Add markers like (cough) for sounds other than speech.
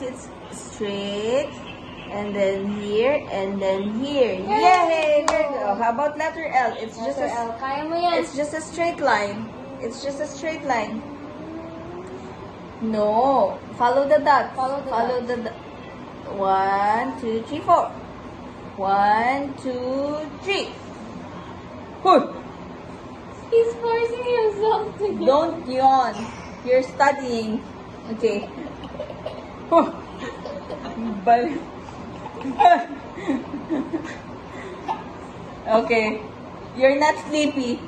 It's straight. And then here, and then here. Yay! There you go. How about letter L? It's just a L. Kaya mo yan. It's just a straight line. It's just a straight line. No. Follow the dot. Follow the Follow the dot. One, two, three, four. One, two, three. Huh. He's forcing himself to get Don't yawn. You're studying. Okay. Bal- (laughs) okay. You're not sleepy.